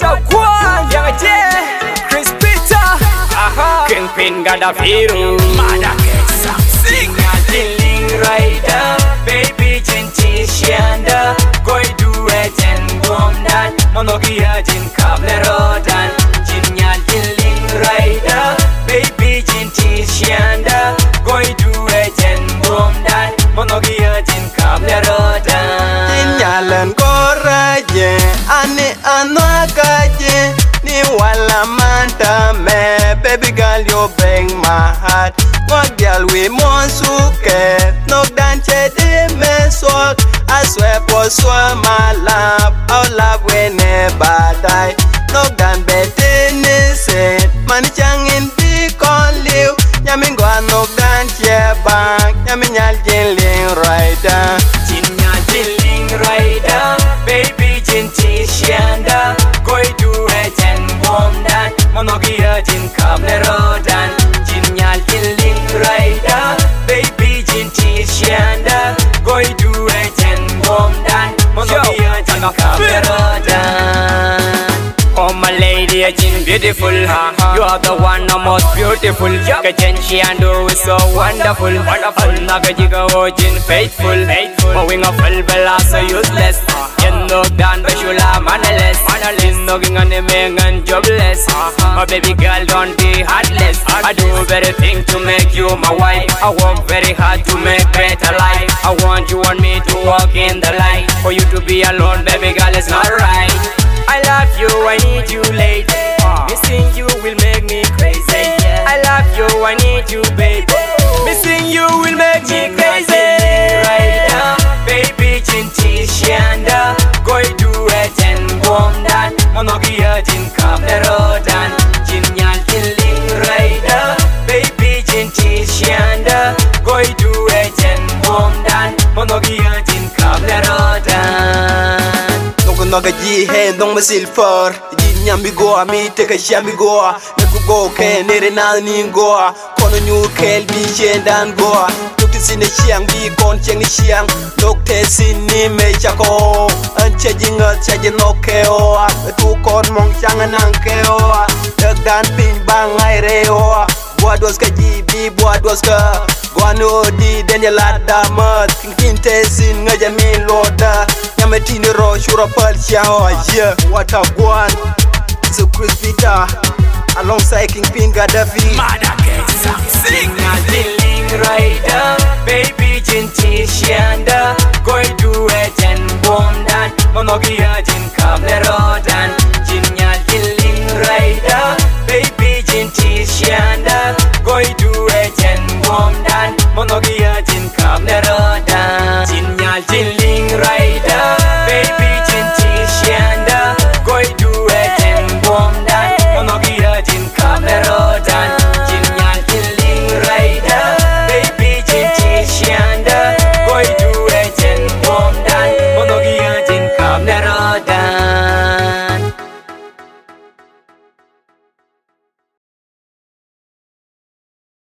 Yaje Chris Peter. Aha. Kingpin Gaddafiru Madakesa Sing Dilling Rider manta me eh, Baby girl you bring my heart. Ngok girl we monsuke eh. Nok dan chedi eh, me swak I swear for swear my love Our love will never die. Nok dan bete ni set Mani changin kon liu Nyami ngwa nok dan che bang. Nyami nyal jin ling right Jinya Jin beautiful You are the one the most beautiful. Kajenchi and do is so wonderful. Wonderful. Nagajiga Jin faithful. Mowing of Elbela so useless. Yen no dan Bashula manaless on the and jobless. My baby girl don't be heartless. I do everything to make you my wife. I work very hard to make better life. I want you and me to walk in the light. For you to be alone baby girl is not right I love you, I need you late. naga ji hen dong ma sil for ji nyambi go ami te ka shambi go ne ku go ke ne re na ni go kono nyu kel bi chen dan go tuk sin chiang bi kon chiang chiang nok te sin ni me cha ko an che ji ngal cha ji no ke o tu kon mong chang nang ke o dak dan pin bang ai re o Boados ka ji bi boados ka Gwanu di den ya lada mat King kin te sin ngaja mi loda medini ro shura pal shaho oh, yeah what a one. The chris peter alongside king pin gaddafi mada kesa sing na dilling rider baby jinti shanda goy do it and uh, bondan monogia jin kamle rodan jinya dilling rider.